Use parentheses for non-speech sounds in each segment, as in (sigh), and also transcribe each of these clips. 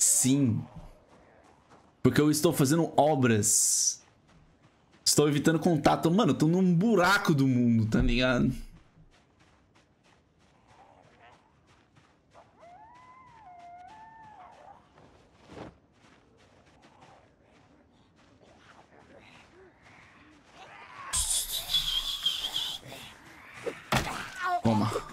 Sim. Porque eu estou fazendo obras. Estou evitando contato. Mano, eu tô num buraco do mundo, tá ligado? Toma.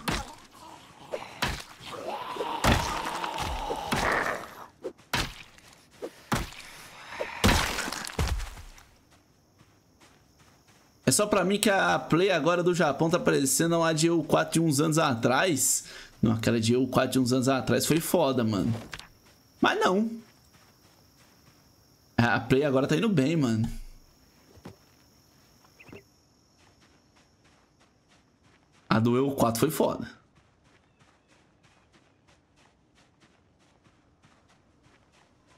É só pra mim que a Play agora do Japão tá parecendo a de EU4 de uns anos atrás. Não, aquela de EU4 de uns anos atrás foi foda, mano. Mas não. A Play agora tá indo bem, mano. A do EU4 foi foda.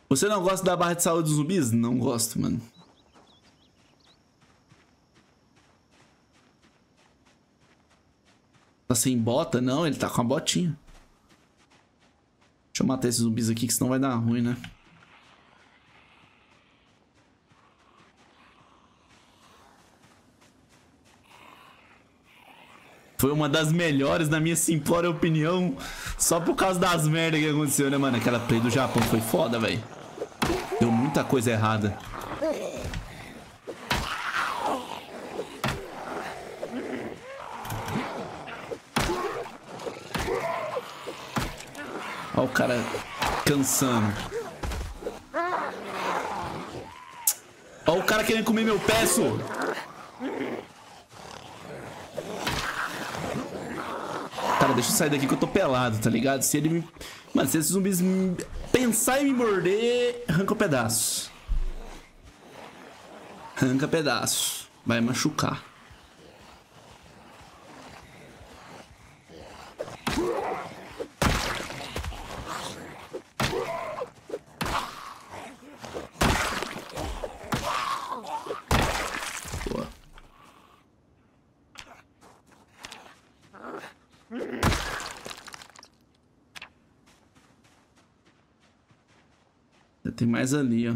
Você não gosta da barra de saúde dos zumbis? Não gosto, mano. Tá sem bota? Não, ele tá com a botinha. Deixa eu matar esses zumbis aqui, que senão vai dar ruim, né? Foi uma das melhores, na minha simplória opinião. Só por causa das merdas que aconteceu, né, mano? Aquela play do Japão foi foda, velho. Deu muita coisa errada. Olha o cara cansando. Olha o cara querendo comer meu peço. Cara, deixa eu sair daqui que eu tô pelado, tá ligado? Se ele me... Mano, se esses zumbis pensar em me morder, arranca pedaços. Arranca pedaços. Vai machucar. Tem mais ali, ó.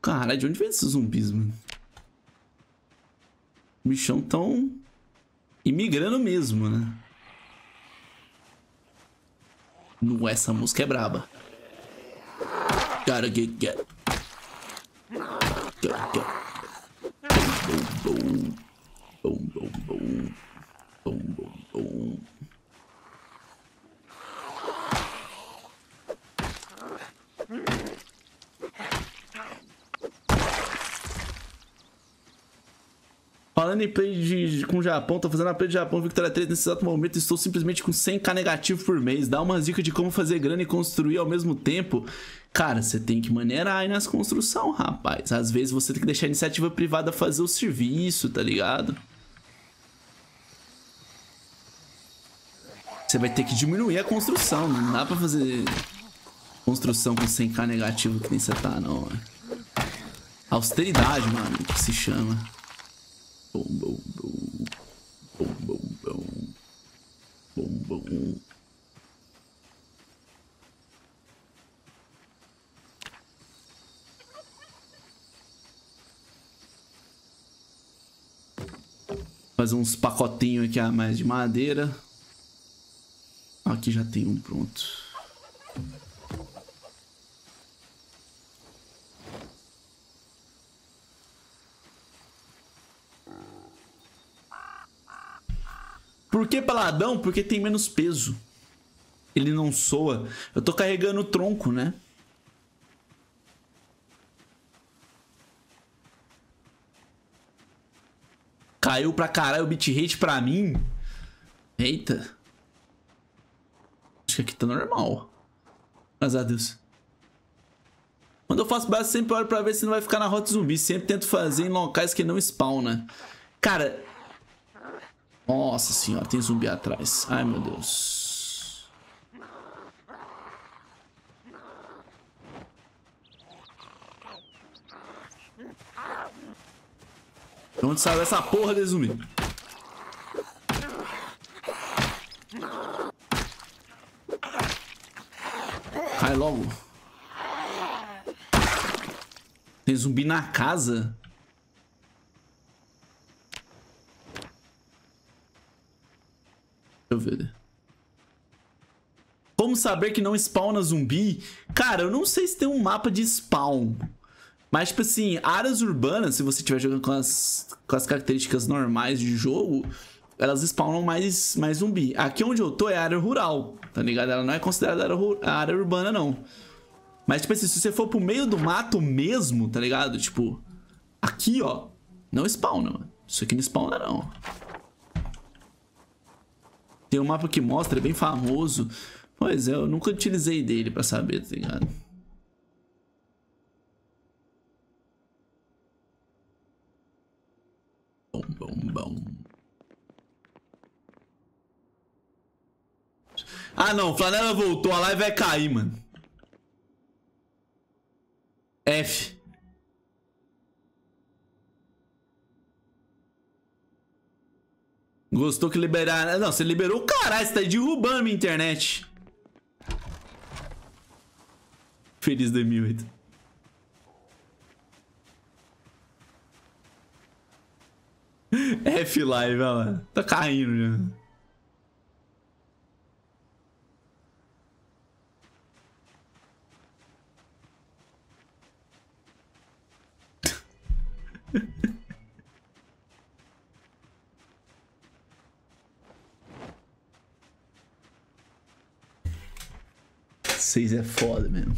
Caralho, de onde vem esses zumbis, mano? Bichão tão imigrando mesmo, né? Não, essa música é braba. Gotta get get. Gotta get. Boom, boom. Boom, boom, boom. Boom, boom, boom. Falando em play de, de, com o Japão, tô fazendo a play de Japão Victoria 3 nesse exato momento. Estou simplesmente com 100k negativo por mês. Dá uma dica de como fazer grana e construir ao mesmo tempo. Cara, você tem que maneirar aí nas construções, rapaz. Às vezes você tem que deixar a iniciativa privada fazer o serviço, tá ligado? Você vai ter que diminuir a construção. Não dá pra fazer construção com 100k negativo que nem você tá, não. Austeridade, mano, que se chama. Bom, bom, bom. Fazer uns pacotinhos aqui a mais de madeira. Aqui já tem um pronto. Porque tem menos peso. Ele não soa. Eu tô carregando o tronco, né? Caiu pra caralho o bitrate pra mim. Eita. Acho que aqui tá normal. Graças a Deus. Quando eu faço base, sempre olho pra ver se não vai ficar na rota zumbi. Sempre tento fazer em locais que não spawna. Cara, nossa senhora, tem zumbi atrás. Ai, meu Deus. De onde saiu essa porra de zumbi? Cai logo. Tem zumbi na casa? Eu ver. Como saber que não spawna zumbi? Cara, eu não sei se tem um mapa de spawn. Mas, tipo assim, áreas urbanas, se você estiver jogando com as, com as características normais de jogo, elas spawnam mais, mais zumbi. Aqui onde eu tô é área rural, tá ligado? Ela não é considerada área, área urbana, não. Mas, tipo assim, se você for pro meio do mato mesmo, tá ligado? Tipo, aqui, ó, não spawna, mano. Isso aqui não spawna, não. Tem um mapa que mostra, é bem famoso. Pois é, eu nunca utilizei dele pra saber, tá ligado? Bom, bom, bom. Ah, não. Flanela voltou. A live vai cair, mano. F. Gostou que liberar... Não, você liberou o caralho. Você tá derrubando minha internet. Feliz 2008. F live, olha lá. Tá caindo já. (laughs) Seis é foda mesmo.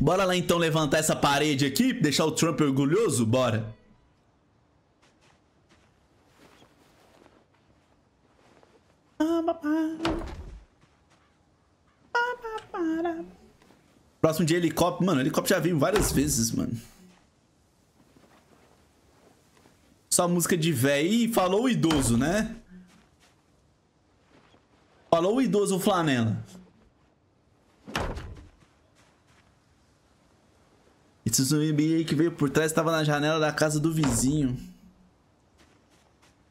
Bora lá então levantar essa parede aqui, deixar o Trump orgulhoso? Bora. Próximo de helicóptero. Mano, helicóptero já veio várias vezes, mano. Só música de véi. Ih, falou o idoso, né? Falou o idoso flanela. Esse aí que veio por trás estava na janela da casa do vizinho.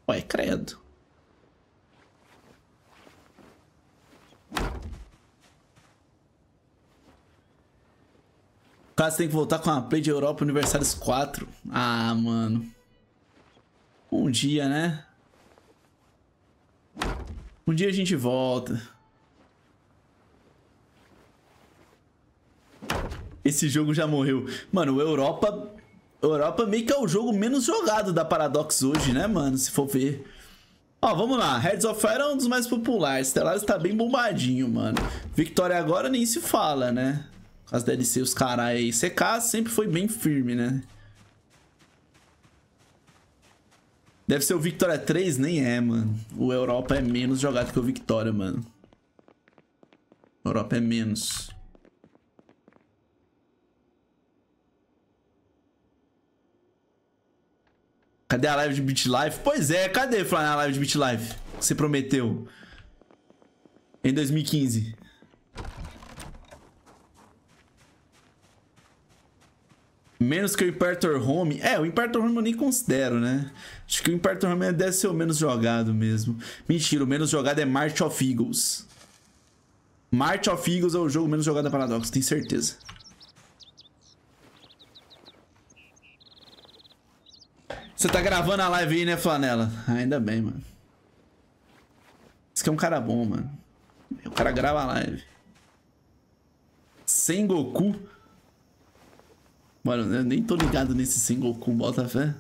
Ué, credo. O caso tem que voltar com a Play de Europa Universalis 4. Ah, mano. Um dia, né? Um dia a gente volta. Esse jogo já morreu. Mano, Europa... Europa meio que é o jogo menos jogado da Paradox hoje, né, mano? Se for ver. Ó, vamos lá. Heads of Fire é um dos mais populares. Stellaris tá bem bombadinho, mano. Victoria agora nem se fala, né? As DLC, os caras aí. CK sempre foi bem firme, né? Deve ser o Victoria 3? Nem é, mano. O Europa é menos jogado que o Victoria, mano. Europa é menos. Cadê a live de Beat? Pois é, cadê a live de Beat? Que você prometeu. Em 2015. Menos que o Imperator Home. É, o Imperator Home eu nem considero, né? Acho que o Imperator Home deve ser o menos jogado mesmo. Mentira, o menos jogado é March of Eagles. March of Eagles é o jogo menos jogado da Paradox, tenho certeza. Você tá gravando a live aí, né, Flanela? Ainda bem, mano. Esse aqui é um cara bom, mano. O cara grava a live. Sem Goku. Mano, eu nem tô ligado nesse single com bota fé.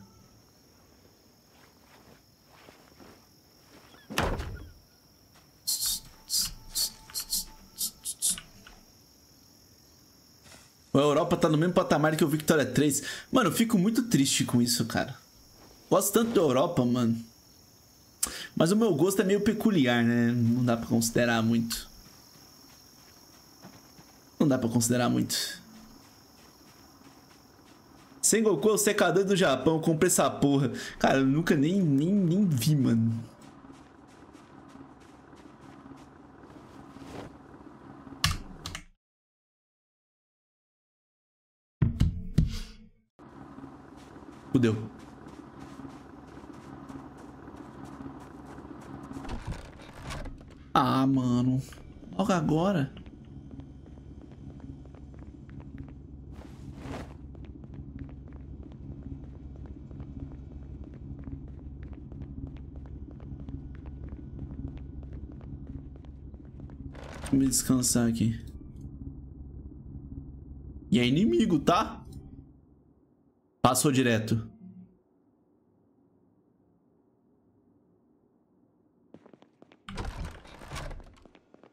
A Europa tá no mesmo patamar que o Victoria 3. Mano, eu fico muito triste com isso, cara. Gosto tanto da Europa, mano. Mas o meu gosto é meio peculiar, né? Não dá pra considerar muito. Não dá pra considerar muito. Sengoku é o secador do Japão, comprei essa porra. Cara, eu nunca nem, nem, nem vi, mano. Fudeu. Ah, mano. Logo agora. Me descansar aqui. E é inimigo, tá? Passou direto.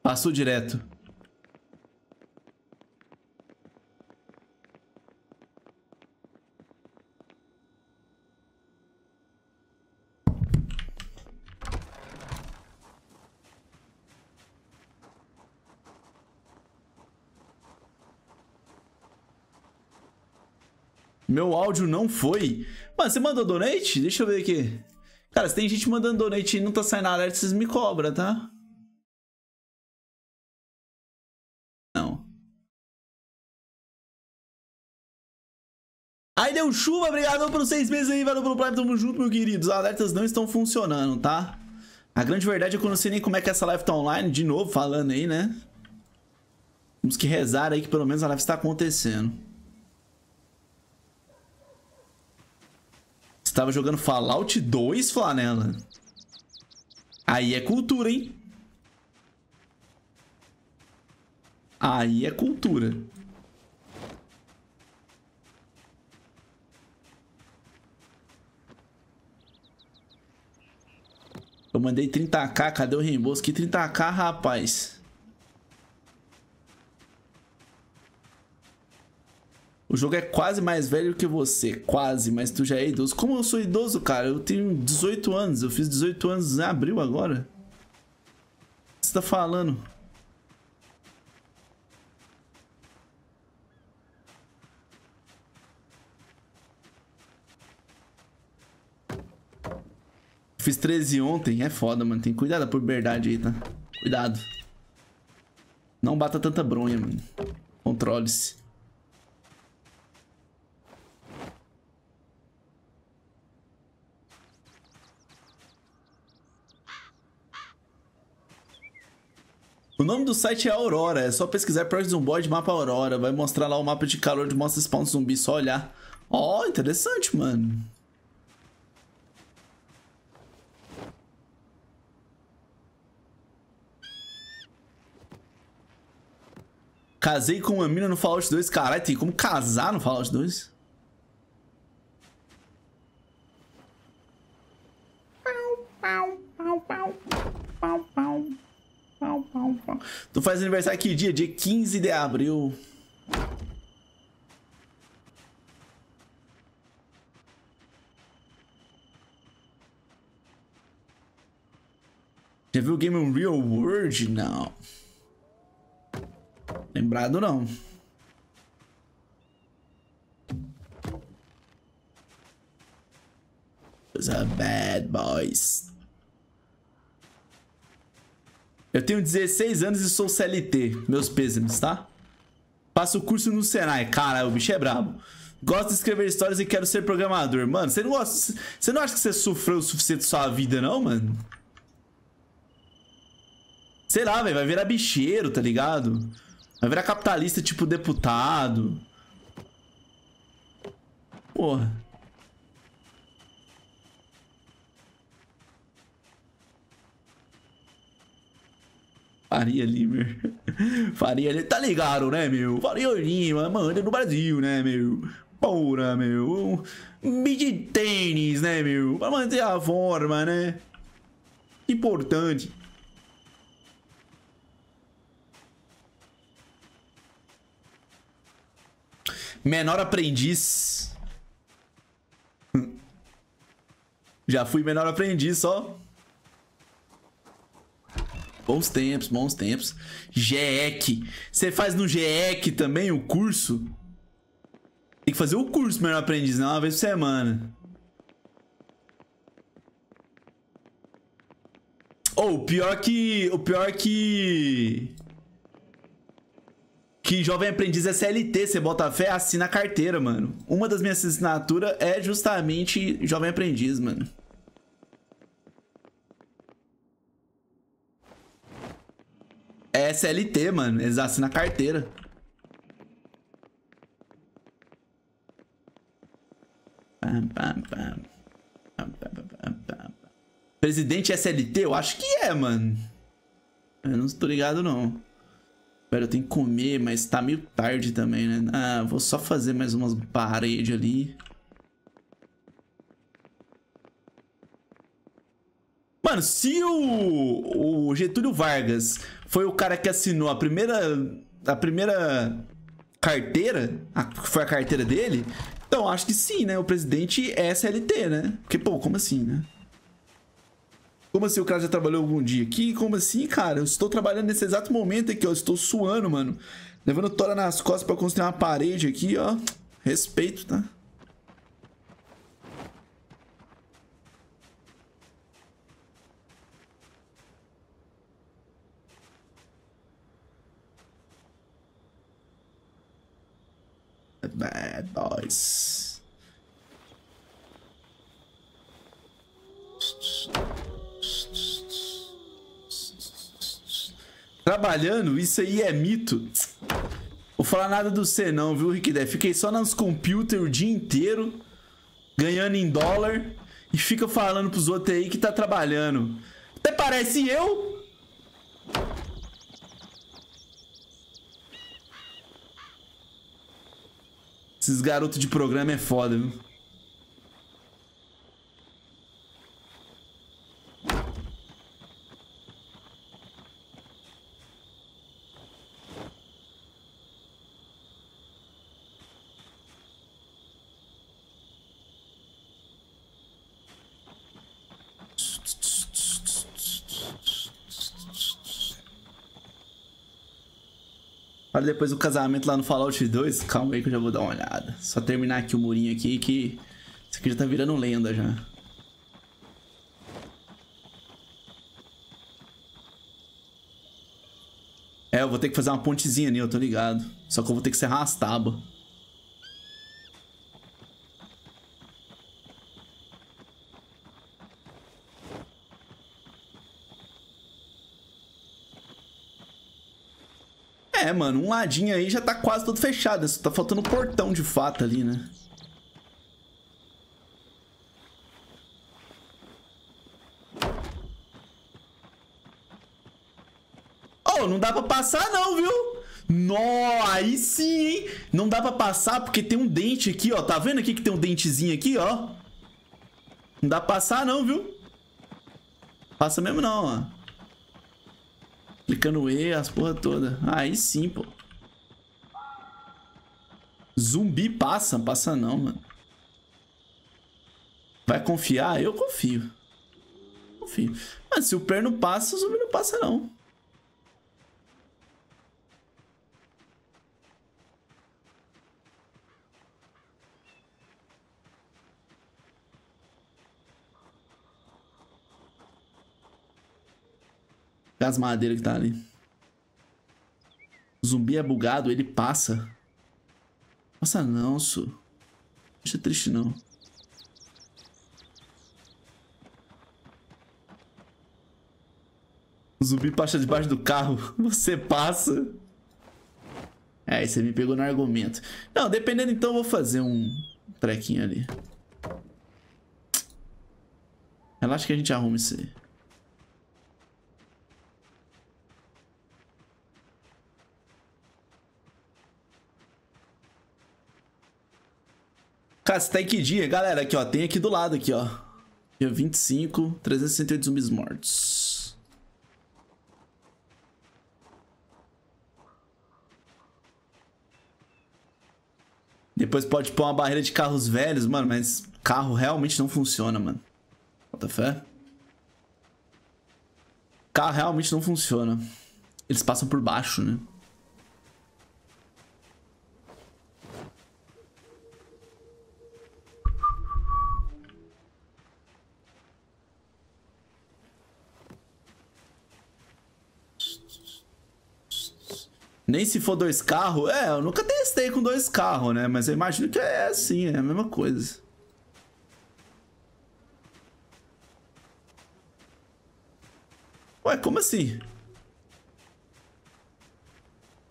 Passou direto. Meu áudio não foi. Mano, você mandou donate? Deixa eu ver aqui. Cara, se tem gente mandando donate e não tá saindo alerta, vocês me cobram, tá? Não. Aí deu chuva, obrigado pelos seis meses aí, valeu pelo Prime, tamo junto, meu querido. Os alertas não estão funcionando, tá? A grande verdade é que eu não sei nem como é que essa live tá online, de novo falando aí, né? Temos que rezar aí que pelo menos a live está acontecendo. Estava jogando Fallout 2, Flanela. Aí é cultura, hein? Aí é cultura. Eu mandei 30k, cadê o reembolso? Que 30k, rapaz? O jogo é quase mais velho que você. Quase, mas tu já é idoso. Como eu sou idoso, cara? Eu tenho 18 anos. Eu fiz 18 anos em abril agora. O que você tá falando? Fiz 13 ontem. É foda, mano. Tem cuidado por verdade aí, tá? Cuidado. Não bata tanta bronha, mano. Controle-se. O nome do site é Aurora, é só pesquisar Project Zomboid mapa Aurora, vai mostrar lá o mapa de calor de mostra spawn zumbi, só olhar. Ó, oh, interessante, mano. Casei com uma mina no Fallout 2. Caralho, tem como casar no Fallout 2? Pau, pau, pau, pau, pau, pau. Tu faz aniversário que dia? Dia 15 de abril. Já viu o game Unreal World? Não. Lembrado não. Os bad boys. Eu tenho 16 anos e sou CLT. Meus pêsames, tá? Faço curso no Senai. Cara, o bicho é brabo. Gosto de escrever histórias e quero ser programador. Mano, você não gosta. Você não acha que você sofreu o suficiente sua vida, não, mano? Sei lá, velho. Vai virar bicheiro, tá ligado? Vai virar capitalista tipo deputado. Porra. Faria Limer. (laughs) Faria Limer. Tá ligado, né, meu? Faria Lima, manda no Brasil, né, meu? Porra, meu. Beat tênis, né, meu? Pra manter a forma, né? Importante. Menor aprendiz. Já fui menor aprendiz, só. Bons tempos, bons tempos. GEC. Você faz no GEC também o curso? Tem que fazer o curso, melhor aprendiz, não uma vez por semana. Ou oh, o pior que. O pior que. Que jovem aprendiz é CLT, você bota fé, assina a carteira, mano. Uma das minhas assinaturas é justamente jovem aprendiz, mano. É SLT, mano. Eles assinam a carteira. Pam, pam, pam. Presidente SLT? Eu acho que é, mano. Eu não tô ligado, não. Pera, eu tenho que comer, mas tá meio tarde também, né? Ah, vou só fazer mais umas paredes ali. Mano, se o, o Getúlio Vargas foi o cara que assinou a primeira, a primeira carteira, a, foi a carteira dele, então acho que sim, né? O presidente é SLT, né? Porque, pô, como assim, né? Como assim o cara já trabalhou algum dia aqui? Como assim, cara? Eu estou trabalhando nesse exato momento aqui, ó. Eu estou suando, mano. Levando tora nas costas pra construir uma parede aqui, ó. Respeito, tá? Bad boys. Trabalhando, isso aí é mito. Vou falar nada do C não, viu, Riquidé? Fiquei só nos computers o dia inteiro, ganhando em dólar, e fica falando pros outros aí que tá trabalhando. Até parece eu. Esses garotos de programa é foda, viu? Olha depois o casamento lá no Fallout 2. Calma aí que eu já vou dar uma olhada. Só terminar aqui o murinho aqui que... Isso aqui já tá virando lenda já. É, eu vou ter que fazer uma pontezinha ali, eu tô ligado. Só que eu vou ter que serrar as tábuas. Mano, um ladinho aí já tá quase todo fechado. Só tá faltando um portão de fato ali, né? Oh, não dá pra passar não, viu? Nó, aí sim, hein? Não dá pra passar porque tem um dente aqui, ó. Tá vendo aqui que tem um dentezinho aqui, ó? Não dá pra passar não, viu? Passa mesmo não, ó. Clicando E, as porra toda. Aí sim, pô. Zumbi passa? Passa não, mano. Vai confiar? Eu confio. Confio. Mas se o perno passa, o zumbi não passa não. As madeiras que tá ali. O zumbi é bugado, ele passa. Nossa, não, Su. Não deixa triste, não. O zumbi passa debaixo do carro. (laughs) Você passa. É, aí você me pegou no argumento. Não, dependendo então, eu vou fazer um trequinho ali. Relaxa que a gente arruma isso aí. Cara, você tá em que dia? Galera, aqui, ó. Tem aqui do lado, aqui, ó. Dia 25, 368 zumbis mortos. Depois pode pôr uma barreira de carros velhos, mano, mas carro realmente não funciona, mano. Bota fé. Carro realmente não funciona. Eles passam por baixo, né? Nem se for dois carros. É, eu nunca testei com dois carros, né? Mas eu imagino que é assim, é a mesma coisa. Ué, como assim?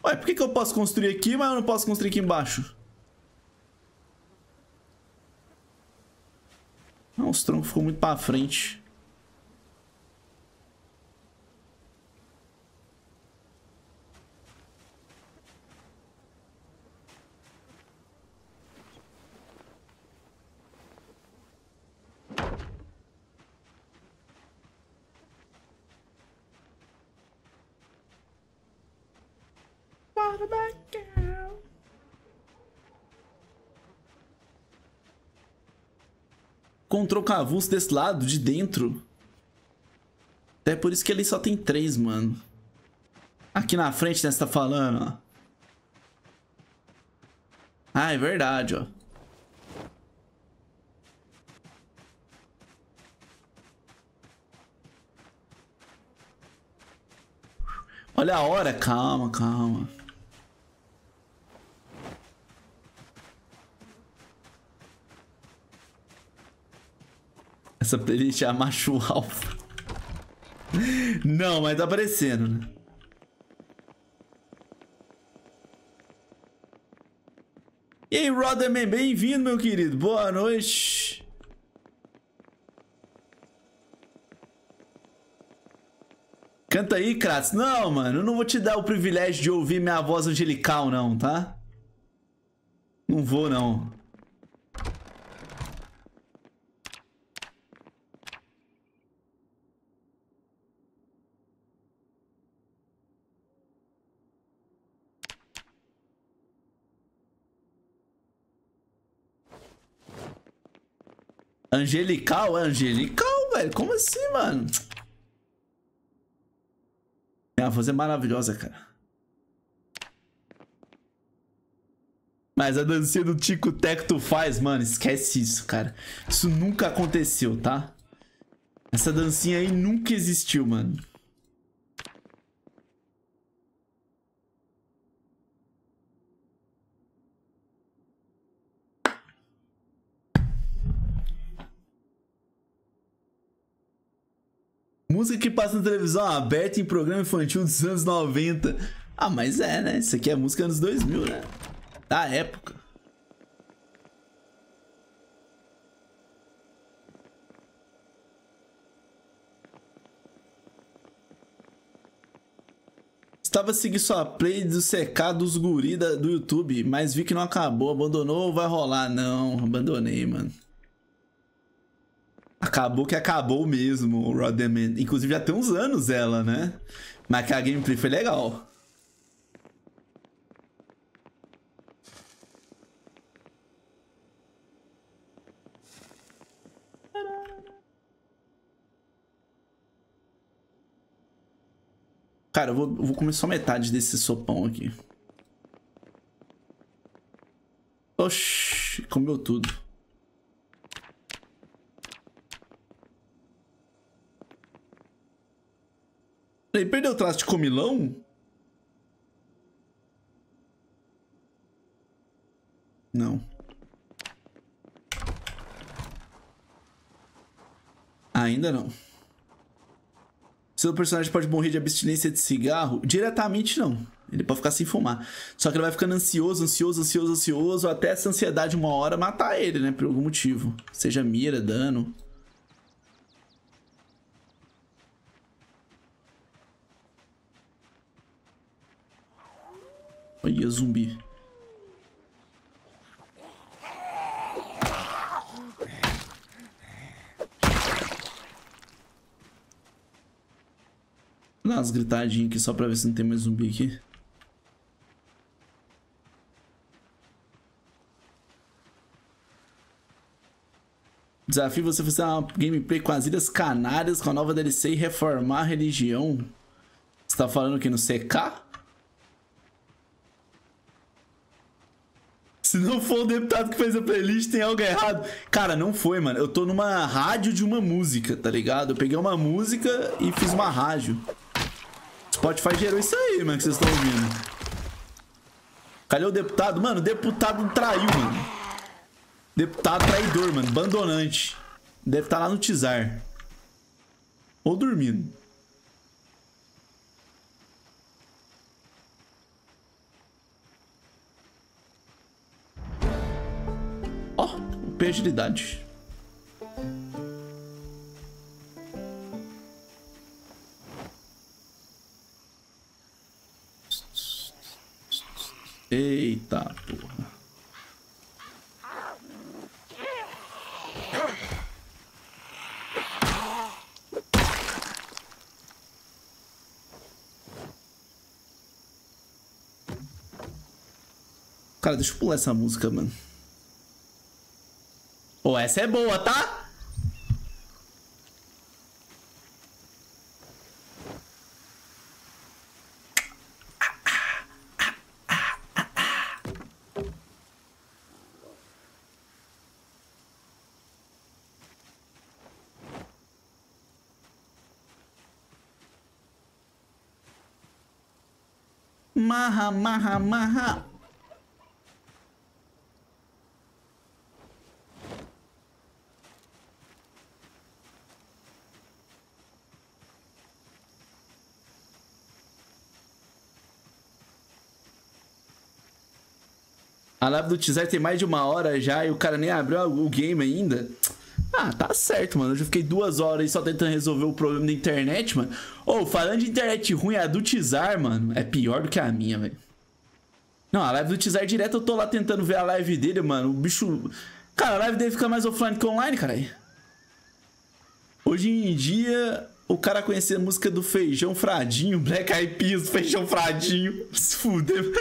Ué, por que, que eu posso construir aqui, mas eu não posso construir aqui embaixo? Não, os troncos ficou muito pra frente. Encontrou cavus desse lado, de dentro. Até por isso que ele só tem três, mano. Aqui na frente, né, você tá falando, ó. Ah, é verdade, ó. Olha a hora, calma, calma. Essa playlist é a macho alfa. Não, mas tá aparecendo, né? E aí, Rodderman, bem-vindo, meu querido. Boa noite. Canta aí, Kratz. Não, mano, eu não vou te dar o privilégio de ouvir minha voz angelical, não, tá? Não vou, não. Angelical? Angelical, velho? Como assim, mano? Minha voz é maravilhosa, cara. Mas a dancinha do Tico Teco tu faz, mano, esquece isso, cara. Isso nunca aconteceu, tá? Essa dancinha aí nunca existiu, mano. Música que passa na televisão aberta em programa infantil dos anos 90. Ah, mas é, né? Isso aqui é música anos 2000, né? Da época. Estava seguindo sua play do CK dos guri da, do YouTube, mas vi que não acabou. Abandonou ou vai rolar? Não, abandonei, mano. Acabou que acabou mesmo o Rodman. Inclusive já tem uns anos ela, né? Mas que a gameplay foi legal. Cara, eu vou, eu vou comer só metade desse sopão aqui. Oxi, comeu tudo. Ele perdeu o traço de comilão? Não. Ainda não. Seu personagem pode morrer de abstinência de cigarro? Diretamente não. Ele pode ficar sem fumar. Só que ele vai ficando ansioso, ansioso, ansioso, ansioso, até essa ansiedade uma hora matar ele, né? Por algum motivo. Seja mira, dano. Olha, zumbi. Dá umas gritadinhas aqui só pra ver se não tem mais zumbi aqui. Desafio você fazer uma gameplay com as Ilhas Canárias com a nova DLC e reformar a religião. Você tá falando que no CK? O deputado que fez a playlist, tem algo errado. Cara, não foi, mano. Eu tô numa rádio de uma música, tá ligado? Eu peguei uma música e fiz uma rádio. Spotify gerou isso aí, mano, que vocês estão ouvindo. Cadê o deputado? Mano, o deputado traiu, mano. Deputado traidor, mano. Abandonante. Deve estar tá lá no Tizar. Ou dormindo. Dropei agilidade. Eita porra. Cara, deixa eu pular essa música, mano. Pô, essa é boa, tá? Marra, marra, marra. A live do Tizar tem mais de uma hora já e o cara nem abriu o game ainda. Ah, tá certo, mano. Eu já fiquei duas horas só tentando resolver o problema da internet, mano. Ô, oh, falando de internet ruim, a do Tizar, mano, é pior do que a minha, velho. Não, a live do Tizar direto eu tô lá tentando ver a live dele, mano. O bicho. Cara, a live dele fica mais offline que online, cara. Hoje em dia, o cara conhecer a música do Feijão Fradinho, Black Eyed Peas, Feijão Fradinho. (laughs) Se fuder.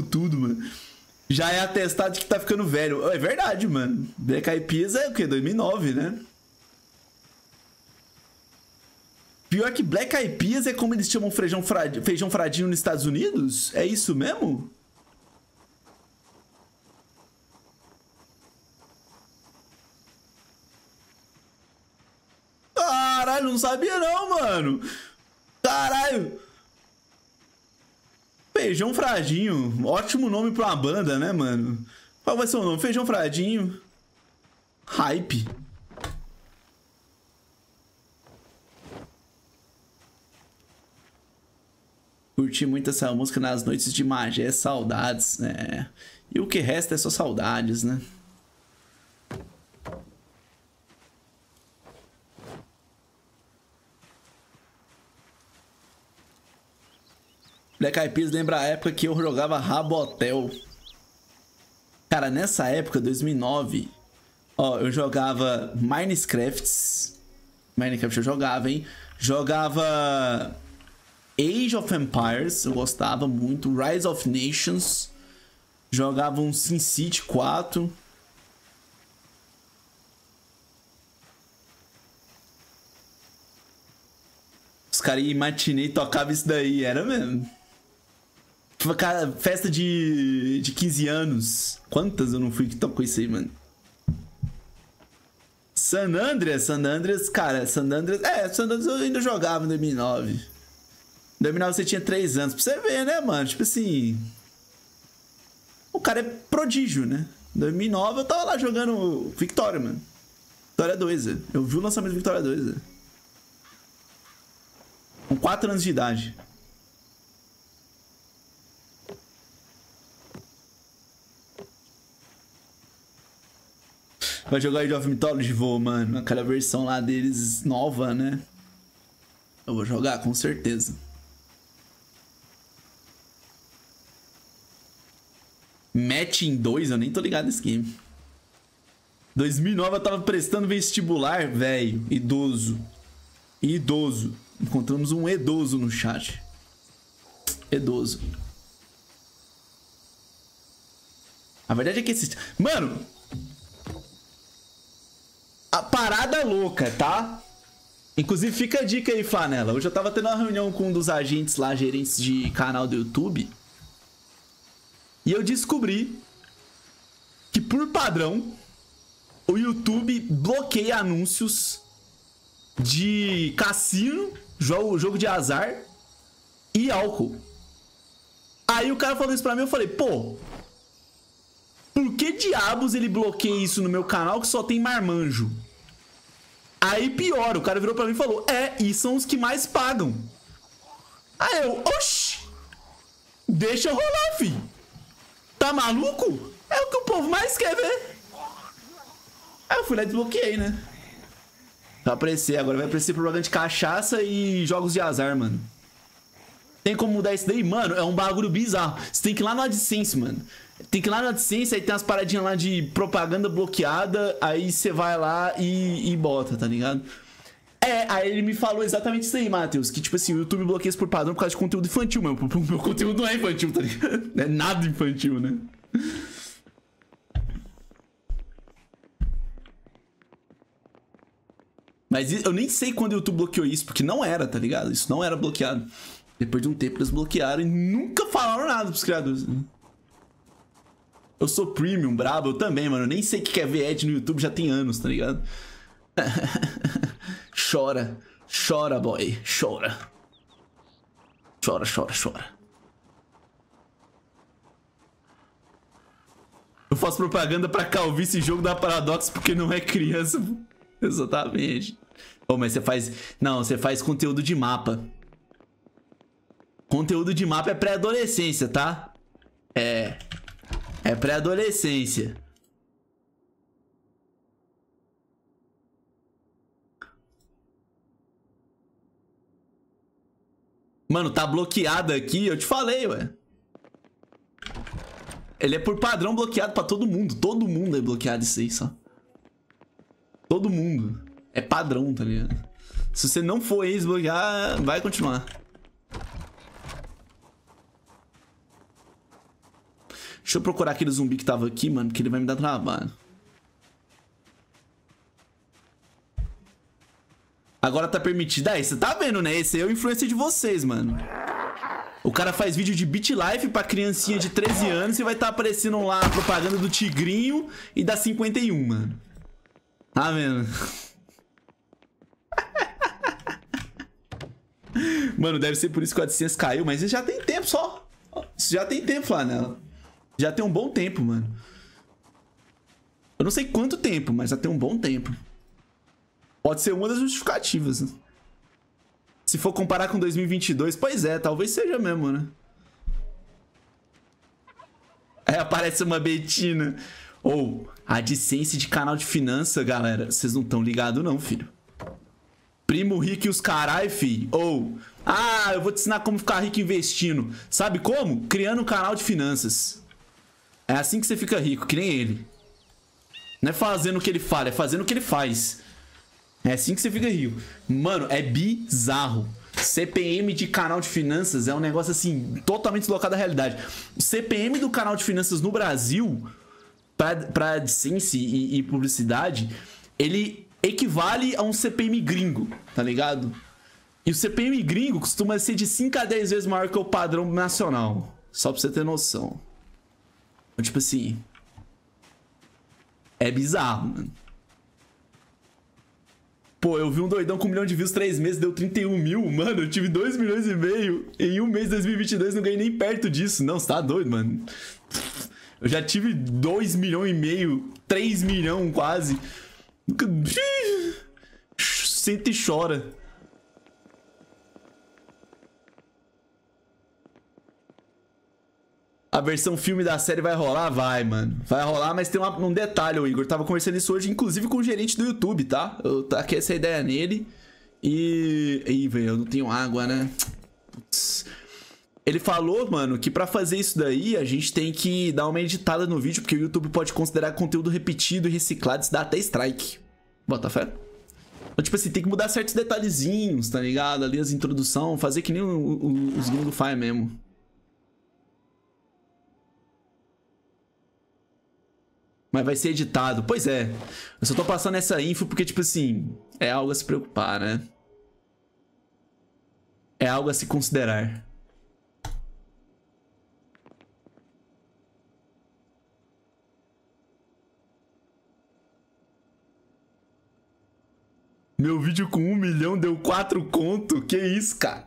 Perco tudo, mano. Já é atestado de que tá ficando velho. É verdade, mano. Black Eyed Peas é o quê? 2009, né? Pior que Black Eyed Peas é como eles chamam feijão, frad... feijão fradinho nos Estados Unidos? É isso mesmo? Caralho, não sabia não, mano. Caralho. Feijão Fradinho. Ótimo nome pra uma banda, né, mano? Qual vai ser o nome? Feijão Fradinho. Hype. Curti muito essa música nas noites de Magé, saudades, né? E o que resta é só saudades, né? Black Eyed Peas lembra a época que eu jogava Rabotel. Cara, nessa época, 2009, ó, eu jogava Minecraft. Minecraft eu jogava, hein? Jogava Age of Empires, eu gostava muito. Rise of Nations. Jogava um SimCity 4. Os caras matinê e tocavam isso daí, era mesmo. Festa de, de 15 anos. Quantas eu não fui que tocou isso aí, mano? San Andreas, San Andreas, cara, San Andreas. É, San Andreas eu ainda jogava em 2009. Em 2009 você tinha 3 anos. Pra você ver, né, mano? Tipo assim. O cara é prodígio, né? Em 2009 eu tava lá jogando Victoria, mano. Victoria 2, eu vi o lançamento de Victoria 2. Com 4 anos de idade. Vai jogar Age of Mythology? Vou, mano. Aquela versão lá deles nova, né? Eu vou jogar, com certeza. Match em 2, eu nem tô ligado nesse game. 2009 eu tava prestando vestibular, velho. Idoso. Idoso. Encontramos um idoso no chat. Idoso. A verdade é que esse... Mano, a parada louca, tá? Inclusive, fica a dica aí, Flanela. Hoje eu tava tendo uma reunião com um dos agentes lá, gerentes de canal do YouTube. E eu descobri que, por padrão, o YouTube bloqueia anúncios de cassino, jogo, jogo de azar e álcool. Aí o cara falou isso pra mim, eu falei, pô, por que diabos ele bloqueia isso no meu canal que só tem marmanjo? Aí pior, o cara virou pra mim e falou: É, e são os que mais pagam. Aí eu, oxi! Deixa rolar, fi. Tá maluco? É o que o povo mais quer ver. Aí eu fui lá e desbloqueei, né? Vai aparecer, agora vai aparecer propaganda de cachaça e jogos de azar, mano. Tem como mudar isso daí? Mano, é um bagulho bizarro. Você tem que ir lá no AdSense, mano. Tem que ir lá no AdSense, aí tem umas paradinhas lá de propaganda bloqueada, aí você vai lá e, e bota, tá ligado? É, aí ele me falou exatamente isso aí, Matheus. Que, tipo assim, o YouTube bloqueia isso por padrão por causa de conteúdo infantil mesmo. O (laughs) meu conteúdo não é infantil, tá ligado? Não é nada infantil, né? Mas eu nem sei quando o YouTube bloqueou isso, porque não era, tá ligado? Isso não era bloqueado. Depois de um tempo eles bloquearam e nunca falaram nada pros criadores. Eu sou premium, brabo, eu também, mano. Eu nem sei o que é ver ad no YouTube já tem anos, tá ligado? (laughs) chora, chora, boy, chora. Chora, chora, chora. Eu faço propaganda pra calvície jogo da Paradox porque não é criança. (laughs) Exatamente. Oh, mas você faz... Não, você faz conteúdo de mapa. Conteúdo de mapa é pré-adolescência, tá? É. É pré-adolescência. Mano, tá bloqueado aqui, eu te falei, ué. Ele é por padrão bloqueado pra todo mundo. Todo mundo é bloqueado isso aí, só. Todo mundo. É padrão, tá ligado? Se você não for ex-bloquear, vai continuar. Deixa eu procurar aquele zumbi que tava aqui, mano, porque ele vai me dar trabalho. Agora tá permitido. Aí, você tá vendo, né? Esse é o influencer de vocês, mano. O cara faz vídeo de Beat Life pra criancinha de 13 anos e vai estar tá aparecendo lá a propaganda do Tigrinho e da 51, mano. Tá vendo? (laughs) Mano, deve ser por isso que o AdSense caiu, mas já tem tempo só. Isso já tem tempo, Flanela. Já tem um bom tempo, mano. Eu não sei quanto tempo, mas já tem um bom tempo. Pode ser uma das justificativas. Né? Se for comparar com 2022, pois é, talvez seja mesmo, né? Aí aparece uma Betina. Ou, oh, AdSense de canal de finança, galera. Vocês não estão ligados não, filho. Primo rico e os carai, filho. Ou, oh, ah, eu vou te ensinar como ficar rico investindo. Sabe como? Criando um canal de finanças. É assim que você fica rico, que nem ele. Não é fazendo o que ele fala, é fazendo o que ele faz. É assim que você fica rico. Mano, é bizarro. CPM de canal de finanças é um negócio assim, totalmente deslocado da realidade. O CPM do canal de finanças no Brasil, pra, pra AdSense e, e publicidade, ele equivale a um CPM gringo, tá ligado? E o CPM gringo costuma ser de 5 a 10 vezes maior que o padrão nacional. Só pra você ter noção. Tipo assim. É bizarro, mano. Pô, eu vi um doidão com um milhão de views três meses, deu 31 mil. Mano, eu tive 2 milhões e meio. Em um mês de 2022 não ganhei nem perto disso. Não, você tá doido, mano. Eu já tive 2 milhões e meio, 3 milhões quase. Senta e chora. A versão filme da série vai rolar? Vai, mano. Vai rolar, mas tem uma, um detalhe, o Igor. Tava conversando isso hoje, inclusive com o gerente do YouTube, tá? Eu taquei essa ideia nele. E. Ih, velho, eu não tenho água, né? Putz. Ele falou, mano, que para fazer isso daí a gente tem que dar uma editada no vídeo, porque o YouTube pode considerar conteúdo repetido e reciclado, isso dá até strike. Bota fé? Então, tipo assim, tem que mudar certos detalhezinhos, tá ligado? Ali as introdução, fazer que nem o, o, os gringos faz mesmo. Mas vai ser editado. Pois é. Eu só tô passando essa info porque, tipo assim, é algo a se preocupar, né? É algo a se considerar. Meu vídeo com um milhão deu quatro conto? Que isso, cara?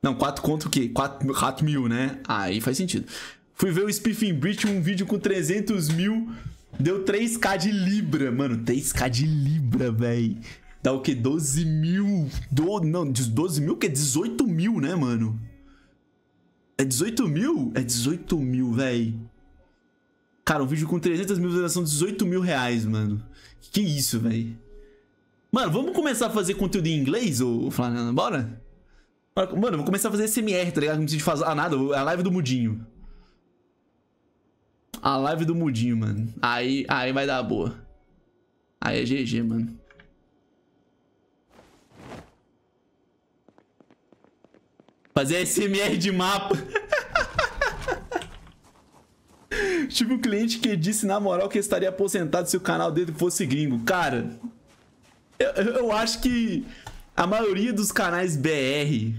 Não, quatro conto o quê? Quatro, quatro mil, né? Aí faz sentido. Fui ver o Spiffing Bridge, um vídeo com 300 mil Deu 3k de Libra. Mano, 3k de Libra, velho. Dá o quê? 12 mil. Do... Não, 12 mil que é 18 mil, né, mano? É 18 mil? É 18 mil, véi. Cara, um vídeo com 300 mil visualizações, 18 mil reais, mano. Que isso, véi. Mano, vamos começar a fazer conteúdo em inglês, ô Flávio? Bora? Mano, vou começar a fazer SMR, tá ligado? Não preciso fazer ah, nada, a live do Mudinho. A live do Mudinho, mano. Aí, aí vai dar boa. Aí é GG, mano. Fazer SMR de mapa. (laughs) tipo o cliente que disse na moral que estaria aposentado se o canal dele fosse gringo. Cara, eu, eu acho que a maioria dos canais BR,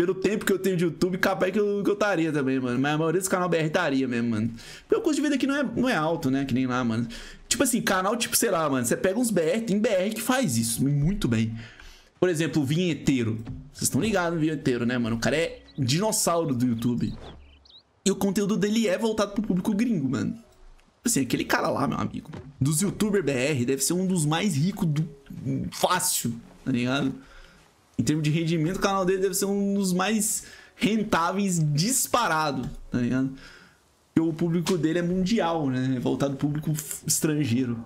pelo tempo que eu tenho de YouTube, capaz que eu, estaria também, mano. Mas a maioria dos canais BR estaria mesmo, mano. O custo de vida aqui não é, não é alto, né? Que nem lá, mano. Tipo assim, canal, tipo, sei lá, mano. Você pega uns BR, tem BR que faz isso muito bem. Por exemplo, o Vinheteiro. Vocês estão ligados no Vinheteiro, né, mano? O cara é dinossauro do YouTube. E o conteúdo dele é voltado pro público gringo, mano. Assim, aquele cara lá, meu amigo, dos youtubers BR, deve ser um dos mais ricos do... fácil, tá ligado? Em termos de rendimento, o canal dele deve ser um dos mais rentáveis disparado, tá ligado? Porque o público dele é mundial, né? É voltado público estrangeiro.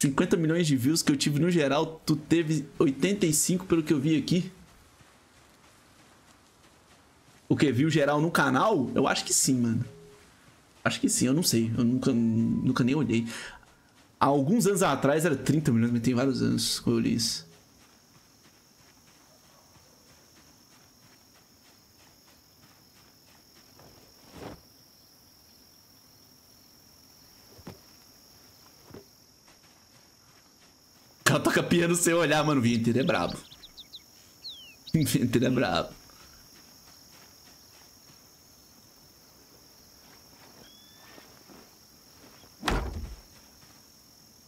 50 milhões de views que eu tive no geral, tu teve 85 pelo que eu vi aqui. O que? Viu geral no canal? Eu acho que sim, mano. Acho que sim, eu não sei. Eu nunca, nunca nem olhei. Há alguns anos atrás era 30 milhões, mas tem vários anos que eu olhei isso. Cara toca piano sem olhar, mano. O é brabo. (laughs) O é brabo.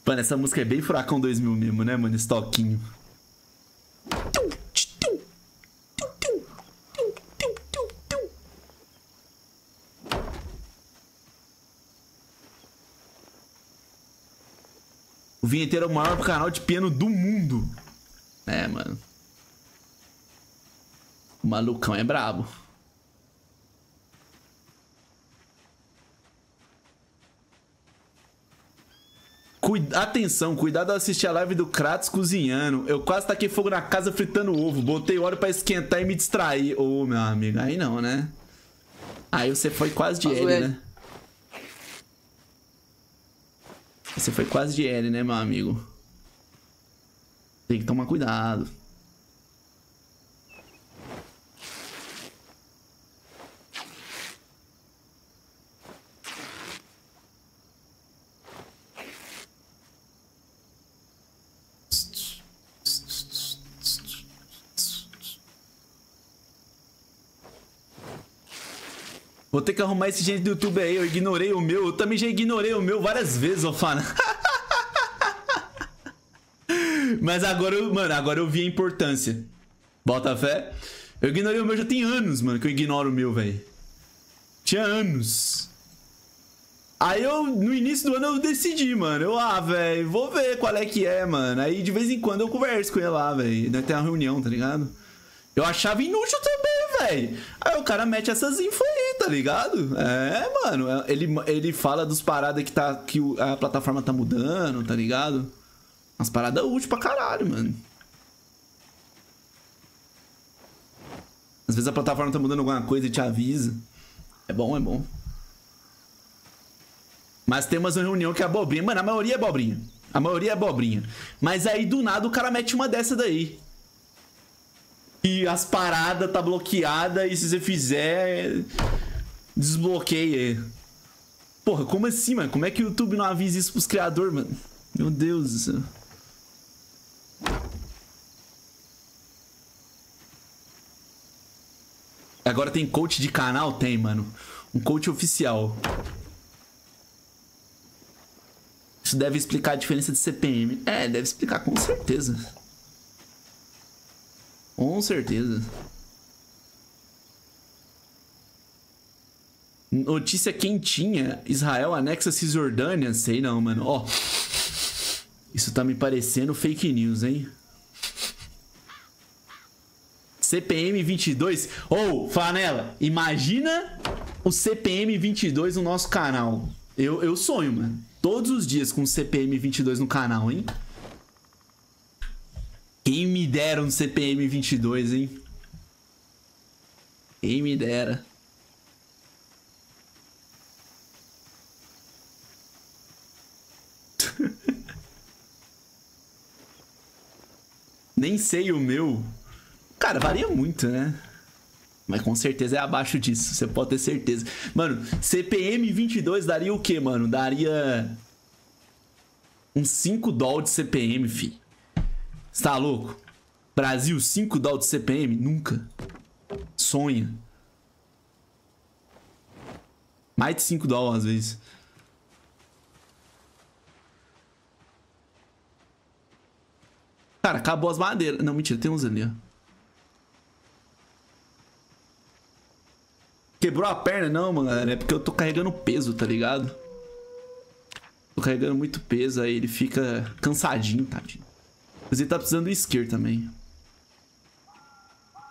Mano, essa música é bem Furacão 2000 mesmo, né, mano? Esse Vinheteiro é o maior canal de piano do mundo. É, mano. O malucão é brabo. Cuida... Atenção, cuidado ao assistir a live do Kratos cozinhando. Eu quase taquei fogo na casa fritando ovo. Botei óleo pra esquentar e me distrair. Ô, oh, meu amigo, aí não, né? Aí você foi quase de L, né? Você foi quase de L, né, meu amigo? Tem que tomar cuidado. Vou ter que arrumar esse gente do YouTube aí. Eu ignorei o meu. Eu também já ignorei o meu várias vezes, Ofana. (laughs) Mas agora eu, mano, agora eu vi a importância. Bota fé. Eu ignorei o meu já tem anos, mano, que eu ignoro o meu, velho. Tinha anos. Aí eu, no início do ano, eu decidi, mano. Eu, ah, velho, vou ver qual é que é, mano. Aí de vez em quando eu converso com ele lá, velho. Deve ter uma reunião, tá ligado? Eu achava inútil também, velho. Aí o cara mete essas info aí, tá ligado? É, mano. Ele, ele fala dos paradas que, tá, que a plataforma tá mudando, tá ligado? Umas paradas úteis pra caralho, mano. Às vezes a plataforma tá mudando alguma coisa e te avisa. É bom, é bom. Mas tem umas reunião que é abobrinha. Mano, a maioria é abobrinha. A maioria é abobrinha. Mas aí do nada o cara mete uma dessa daí e as paradas tá bloqueada e se você fizer, desbloqueia. Porra, como assim, mano? Como é que o YouTube não avisa isso pros criadores, mano? Meu Deus do céu. Agora tem coach de canal? Tem, mano. Um coach oficial. Isso deve explicar a diferença de CPM. É, deve explicar, com certeza. Com certeza. Notícia quentinha. Israel anexa Cisjordânia. Sei não, mano. Ó. Isso tá me parecendo fake news, hein? CPM 22. Ou, oh, Flanela, imagina o CPM 22 no nosso canal. Eu, eu sonho, mano. Todos os dias com o CPM 22 no canal, hein? Quem me dera um CPM 22, hein? Quem me dera. (laughs) Nem sei o meu. Cara, varia muito, né? Mas com certeza é abaixo disso, você pode ter certeza. Mano, CPM 22 daria o quê, mano? Daria... Uns 5 doll de CPM, fi. Você tá louco? Brasil, 5 doll de CPM? Nunca. Sonha. Mais de 5 doll às vezes. Cara, acabou as madeiras. Não, mentira, tem uns ali, ó. Quebrou a perna? Não, mano. É porque eu tô carregando peso, tá ligado? Tô carregando muito peso, aí ele fica cansadinho, tadinho. Ele tá precisando do isqueiro também.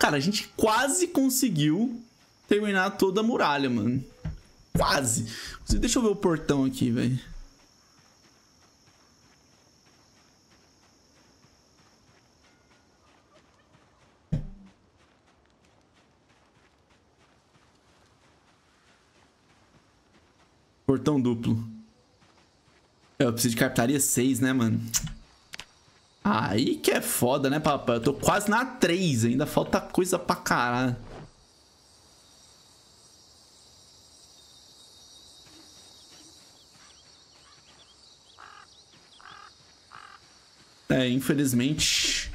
Cara, a gente quase conseguiu terminar toda a muralha, mano. Quase. Deixa eu ver o portão aqui, velho. Portão duplo. Eu preciso de carpintaria 6, né, mano? Aí que é foda, né, papai? Eu tô quase na 3, ainda falta coisa pra caralho. É, infelizmente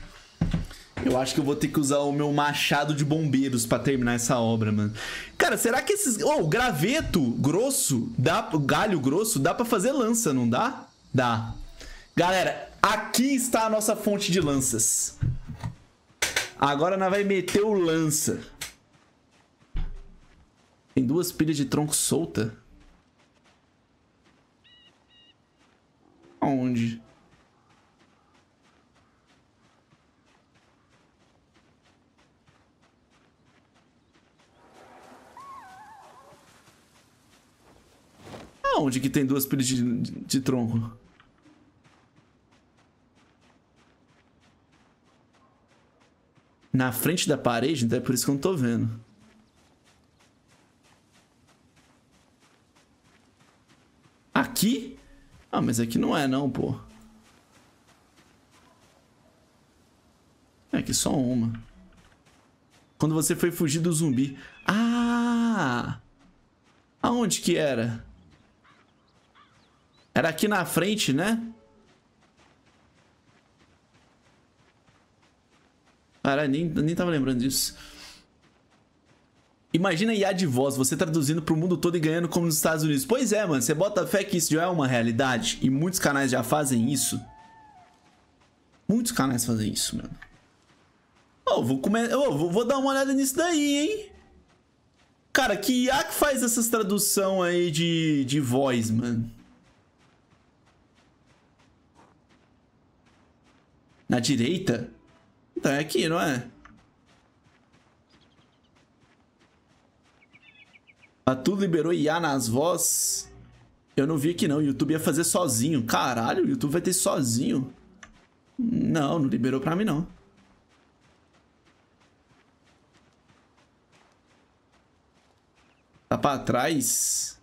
eu acho que eu vou ter que usar o meu machado de bombeiros pra terminar essa obra, mano. Cara, será que esses... Oh, o graveto grosso, dá... o galho grosso, dá pra fazer lança, não dá? Dá. Galera, aqui está a nossa fonte de lanças. Agora nós vai meter o lança. Tem duas pilhas de tronco solta. Aonde? Aonde que tem duas pilhas de, de, de tronco? Na frente da parede, então é por isso que eu não tô vendo. Aqui? Ah, mas aqui não é não, pô. É aqui só uma. Quando você foi fugir do zumbi. Ah! Aonde que era? Era aqui na frente, né? Cara, nem, nem tava lembrando disso. Imagina IA de voz, você traduzindo pro mundo todo e ganhando como nos Estados Unidos. Pois é, mano, você bota fé que isso já é uma realidade e muitos canais já fazem isso. Muitos canais fazem isso, mano. Oh, vou, comer... oh, vou dar uma olhada nisso daí, hein? Cara, que IA que faz essas tradução aí de, de voz, mano? Na direita? Então é aqui, não é? A tu liberou IA nas vozes? Eu não vi aqui não, o YouTube ia fazer sozinho. Caralho, o YouTube vai ter sozinho. Não, não liberou pra mim não. Tá pra trás?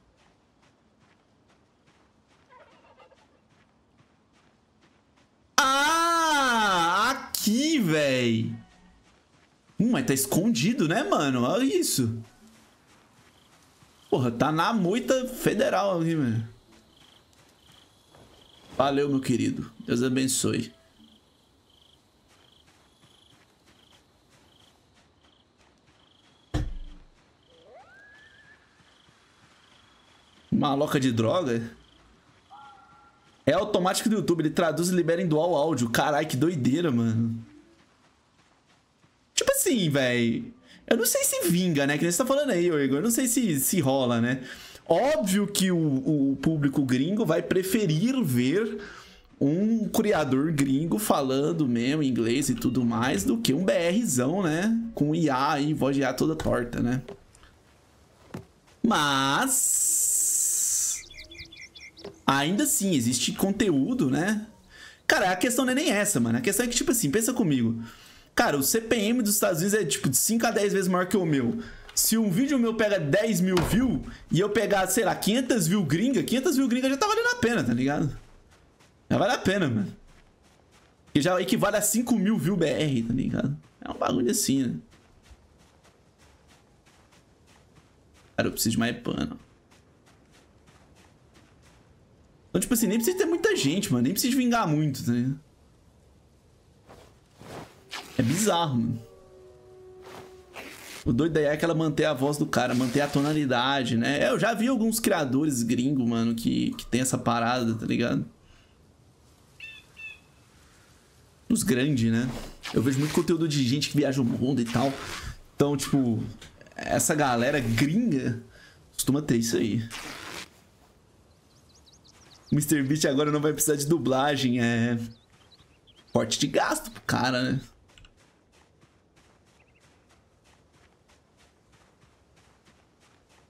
Ah, aqui, véi. Hum, mas tá escondido, né, mano? Olha isso. Porra, tá na moita federal ali, mano. Valeu, meu querido. Deus abençoe. Maloca de droga? É automático do YouTube, ele traduz e libera em dual áudio. Caralho, que doideira, mano. Tipo assim, velho. Eu não sei se vinga, né? Que nem você tá falando aí, Igor. Eu não sei se, se rola, né? Óbvio que o, o público gringo vai preferir ver um criador gringo falando mesmo inglês e tudo mais do que um BRzão, né? Com IA e voz de IA toda torta, né? Mas. Ainda assim, existe conteúdo, né? Cara, a questão não é nem essa, mano. A questão é que, tipo assim, pensa comigo. Cara, o CPM dos Estados Unidos é tipo de 5 a 10 vezes maior que o meu. Se um vídeo meu pega 10 mil views e eu pegar, sei lá, 500 views gringa, 500 views gringa já tá valendo a pena, tá ligado? Já vale a pena, mano. Que já equivale a 5 mil views BR, tá ligado? É um bagulho assim, né? Cara, eu preciso de mais pano. Então, tipo assim, nem precisa ter muita gente, mano. Nem precisa vingar muito, tá ligado? É bizarro, mano. O doido daí é que ela manter a voz do cara, manter a tonalidade, né? É, eu já vi alguns criadores gringos, mano, que, que tem essa parada, tá ligado? Os grandes, né? Eu vejo muito conteúdo de gente que viaja o mundo e tal. Então, tipo, essa galera gringa costuma ter isso aí. Mr. Beast agora não vai precisar de dublagem, é. Corte de gasto pro cara, né?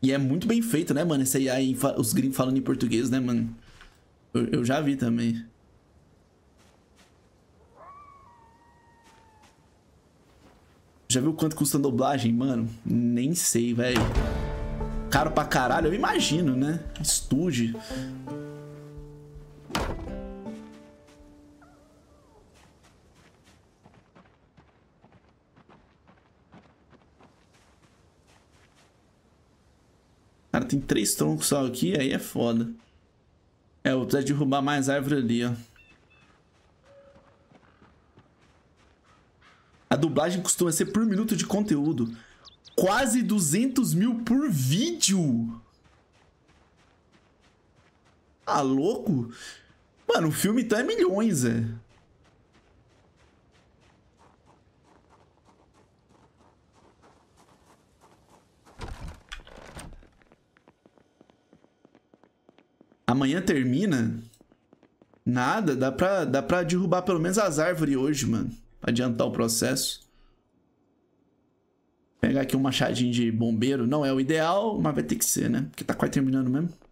E é muito bem feito, né, mano? Esse aí, os gringos falando em português, né, mano? Eu, eu já vi também. Já viu quanto custa a dublagem? Mano, nem sei, velho. Caro pra caralho, eu imagino, né? Estúdio. Cara, tem três troncos só aqui, aí é foda. É, eu preciso derrubar mais árvore ali, ó. A dublagem costuma ser por minuto de conteúdo. Quase 200 mil por vídeo. Ah, louco? Mano, o filme então é milhões, é. Amanhã termina? Nada, dá pra, dá pra derrubar pelo menos as árvores hoje, mano. Pra adiantar o processo. Pegar aqui um machadinho de bombeiro. Não é o ideal, mas vai ter que ser, né? Porque tá quase terminando mesmo.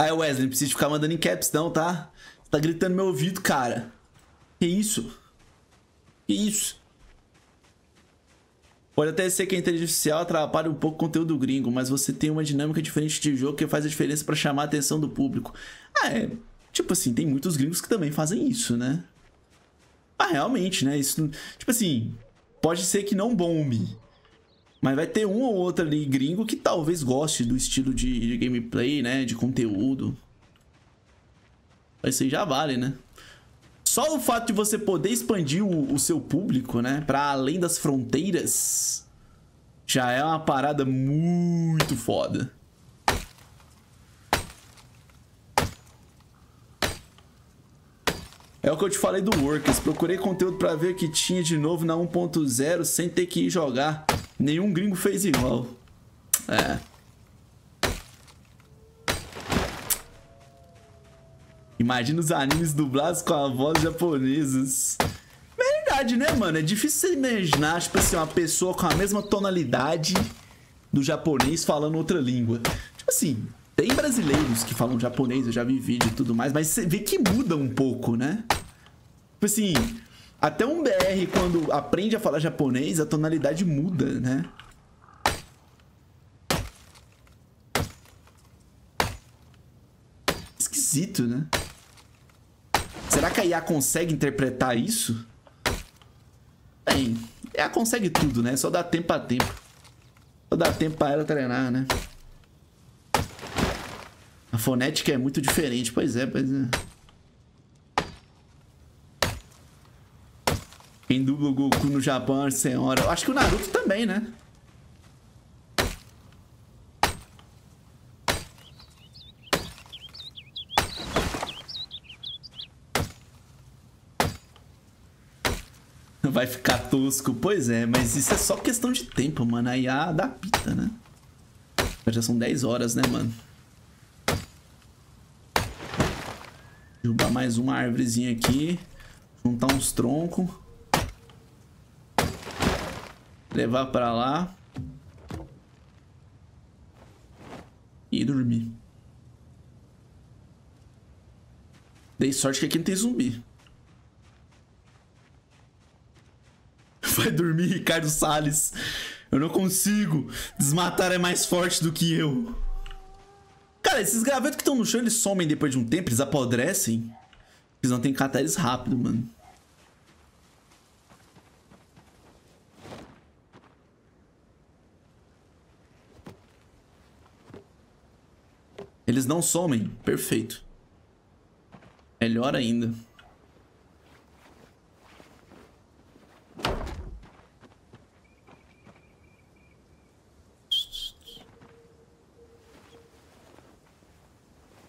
Aí, Wesley, não precisa ficar mandando em caps não, tá? Você tá gritando no meu ouvido, cara. Que isso? Que isso? Pode até ser que a inteligência artificial atrapalhe um pouco o conteúdo gringo, mas você tem uma dinâmica diferente de jogo que faz a diferença para chamar a atenção do público. Ah, é. Tipo assim, tem muitos gringos que também fazem isso, né? Ah, realmente, né? Isso. Tipo assim, pode ser que não bombe. Mas vai ter um ou outro ali gringo que talvez goste do estilo de, de gameplay, né? De conteúdo. Isso aí já vale, né? Só o fato de você poder expandir o, o seu público, né, para além das fronteiras, já é uma parada muito foda. É o que eu te falei do Workers. Procurei conteúdo para ver o que tinha de novo na 1.0 sem ter que ir jogar. Nenhum gringo fez igual. É. Imagina os animes dublados com a voz japonesas. Verdade, né, mano? É difícil você imaginar, tipo assim, uma pessoa com a mesma tonalidade do japonês falando outra língua. Tipo assim, tem brasileiros que falam japonês, eu já vi vídeo e tudo mais, mas você vê que muda um pouco, né? Tipo assim, até um BR, quando aprende a falar japonês, a tonalidade muda, né? Esquisito, né? Será que a IA consegue interpretar isso? Bem, a IA consegue tudo, né? Só dá tempo a tempo. Só dá tempo pra ela treinar, né? A fonética é muito diferente. Pois é, pois é. Quem dubla o Goku no Japão é senhora. Acho que o Naruto também, né? vai ficar tosco. Pois é, mas isso é só questão de tempo, mano. A IA adapta, né? Já são 10 horas, né, mano? Derrubar mais uma árvorezinha aqui. Juntar uns troncos. Levar pra lá. E dormir. Dei sorte que aqui não tem zumbi. (laughs) Vai dormir, Ricardo Salles. Eu não consigo. Desmatar é mais forte do que eu. Cara, esses gravetos que estão no chão, eles somem depois de um tempo, eles apodrecem. Eles não tem que catar eles rápido, mano. Eles não somem. Perfeito. Melhor ainda.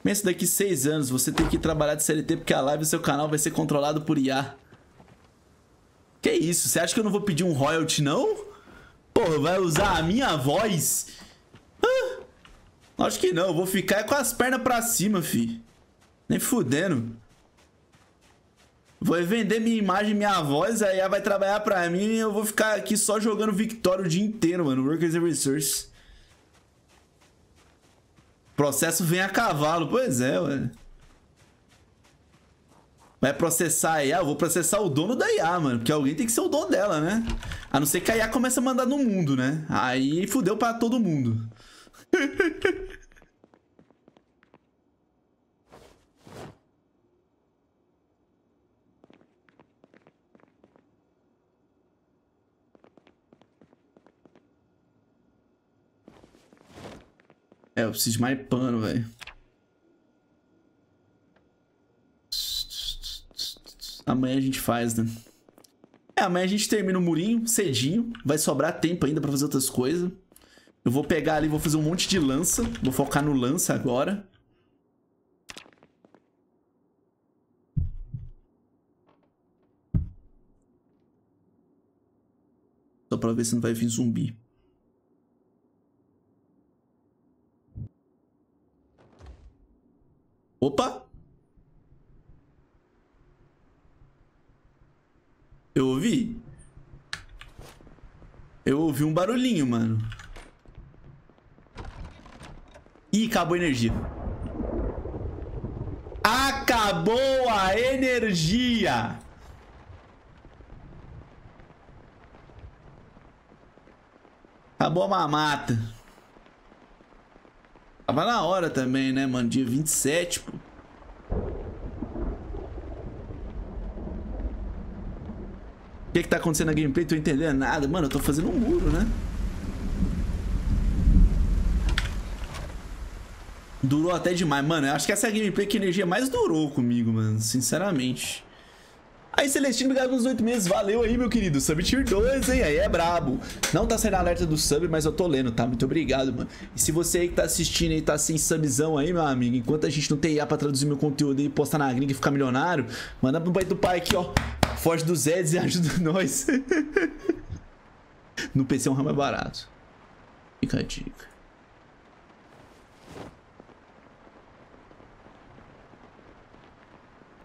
Pensa daqui seis anos, você tem que trabalhar de CLT porque a live do seu canal vai ser controlado por IA. Que isso? Você acha que eu não vou pedir um royalty, não? Porra, vai usar a minha voz? Acho que não, eu vou ficar com as pernas pra cima, fi. Nem fudendo. Vou vender minha imagem, minha voz, aí ela vai trabalhar pra mim e eu vou ficar aqui só jogando Victoria o dia inteiro, mano. Workers and Resource. Processo vem a cavalo. Pois é, ué. Vai processar a IA? Eu vou processar o dono da IA, mano. Porque alguém tem que ser o dono dela, né? A não ser que a IA comece a mandar no mundo, né? Aí fudeu pra todo mundo. (laughs) É, eu preciso de mais pano, velho. Amanhã a gente faz, né? É, amanhã a gente termina o murinho cedinho. Vai sobrar tempo ainda pra fazer outras coisas. Eu vou pegar ali, vou fazer um monte de lança. Vou focar no lança agora. Só pra ver se não vai vir zumbi. Opa! Eu ouvi? Eu ouvi um barulhinho, mano. Ih, acabou a energia. Acabou a energia! Acabou a mamata. Tava na hora também, né, mano? Dia 27, pô. O que que tá acontecendo na gameplay? Tô entendendo nada. Mano, eu tô fazendo um muro, né? Durou até demais. Mano, eu acho que essa é a gameplay que a energia mais durou comigo, mano. Sinceramente. Aí, Celestino, obrigado pelos oito meses. Valeu aí, meu querido. Sub Tier 2, hein? Aí é brabo. Não tá saindo alerta do sub, mas eu tô lendo, tá? Muito obrigado, mano. E se você aí que tá assistindo e tá sem subzão aí, meu amigo, enquanto a gente não tem IA pra traduzir meu conteúdo e postar na gringa e ficar milionário, manda pro pai do pai aqui, ó. Foge dos Zeds e (laughs) ajuda nós. (laughs) no PC é um ramo mais barato. Fica a dica.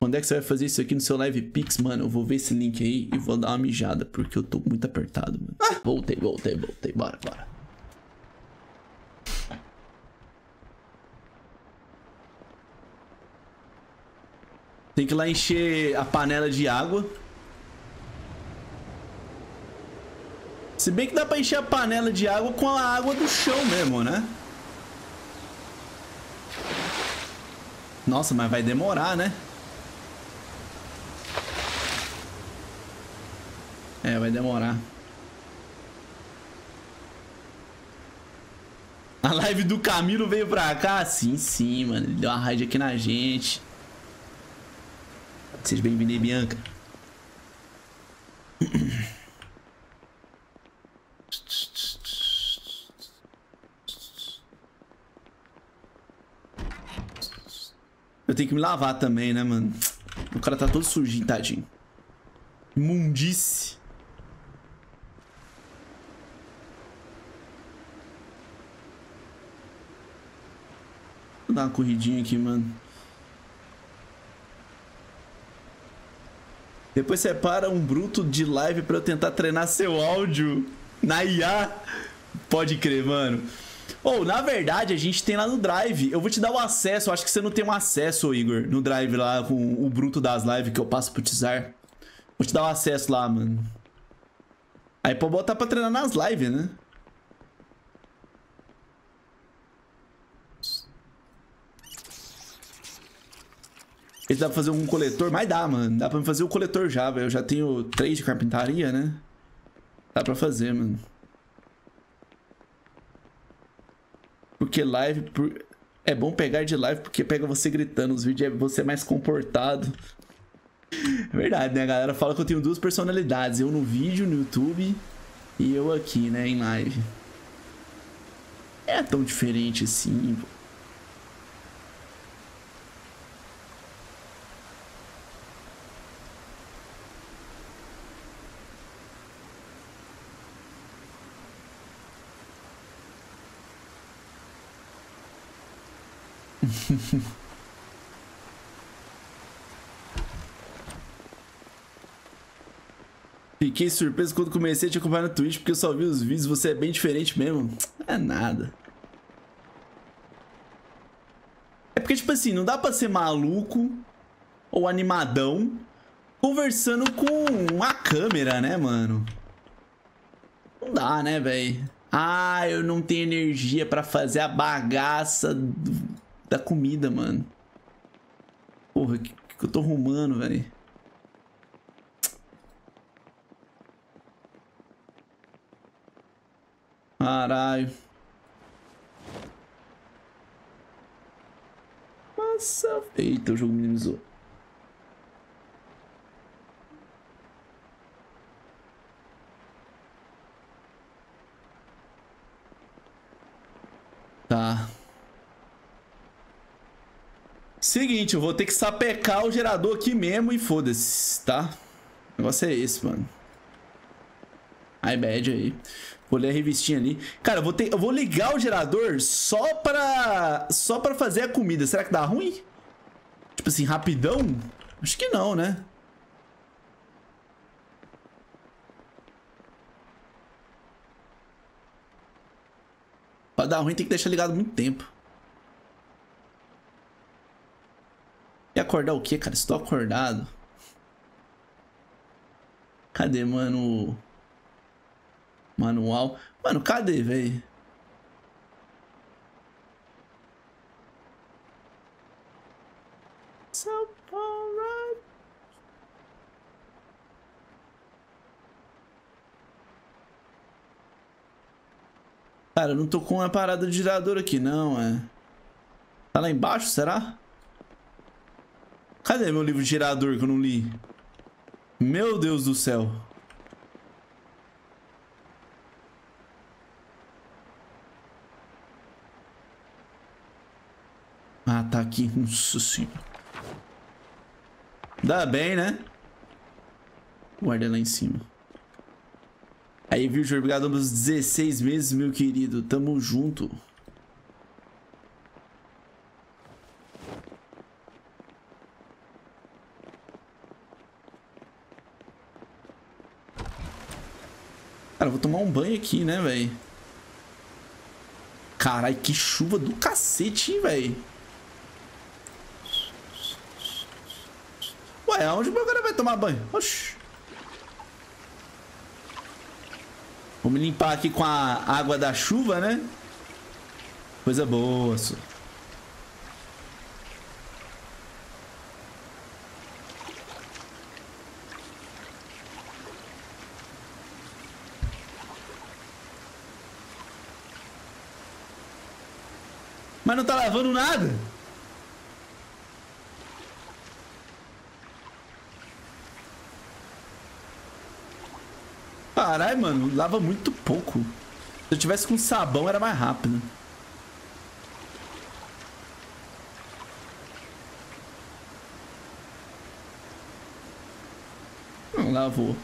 Quando é que você vai fazer isso aqui no seu Live Pix, mano? Eu vou ver esse link aí e vou dar uma mijada, porque eu tô muito apertado, mano. Ah, voltei, voltei, voltei. Bora, bora. Tem que ir lá encher a panela de água. Se bem que dá pra encher a panela de água com a água do chão mesmo, né? Nossa, mas vai demorar, né? É, vai demorar. A live do Camilo veio pra cá? Sim, sim, mano. Ele deu uma raid aqui na gente. Seja bem-vindo aí, Bianca. Eu tenho que me lavar também, né, mano? O cara tá todo sujinho, tadinho. Imundice. Dar uma corridinha aqui, mano. Depois separa um bruto de live pra eu tentar treinar seu áudio na IA. Pode crer, mano. Ou, oh, na verdade, a gente tem lá no Drive. Eu vou te dar o acesso. Eu acho que você não tem um acesso, Igor, no Drive lá com o bruto das lives que eu passo pro Tizar. Vou te dar o acesso lá, mano. Aí pode botar pra treinar nas lives, né? Esse dá pra fazer um coletor? Mas dá, mano. Dá pra fazer o coletor já, velho. Eu já tenho três de carpintaria, né? Dá pra fazer, mano. Porque live... Por... É bom pegar de live porque pega você gritando. Os vídeos é você mais comportado. (laughs) É verdade, né? A galera fala que eu tenho duas personalidades. Eu no vídeo, no YouTube. E eu aqui, né? Em live. É tão diferente assim, pô. (laughs) Fiquei surpreso quando comecei a te acompanhar no Twitch, porque eu só vi os vídeos, você é bem diferente mesmo. É nada. É porque, tipo assim, não dá pra ser maluco ou animadão conversando com a câmera, né, mano? Não dá, né, velho? Ah, eu não tenho energia pra fazer a bagaça da comida, mano. Porra, que, que eu tô arrumando, velho? Caralho. Nossa. Eita, o jogo minimizou. Tá. Seguinte, eu vou ter que sapecar o gerador aqui mesmo e foda-se, tá? O negócio é esse, mano. iBad aí. Vou ler a revistinha ali. Cara, eu vou, ter, eu vou ligar o gerador só pra, só pra fazer a comida. Será que dá ruim? Tipo assim, rapidão? Acho que não, né? Pra dar ruim tem que deixar ligado muito tempo. E acordar o quê, cara? Estou acordado. Cadê, mano? Manual. Mano, cadê, velho? São Paulo. Cara, eu não tô com uma parada de girador aqui, não, é. Tá lá embaixo, será? Cadê meu livro girador que eu não li? Meu Deus do céu. Ah, tá aqui. Nossa senhora. Dá bem, né? Guarda lá em cima. Aí, viu, obrigado pelos 16 meses, meu querido. Tamo junto. Cara, vou tomar um banho aqui, né, velho? Caralho, que chuva do cacete, hein, velho? Ué, aonde meu cara vai tomar banho? Oxi. Vou me limpar aqui com a água da chuva, né? Coisa boa, só. Mas não tá lavando nada. Caralho, mano, lava muito pouco. Se eu tivesse com sabão, era mais rápido. Não lavou.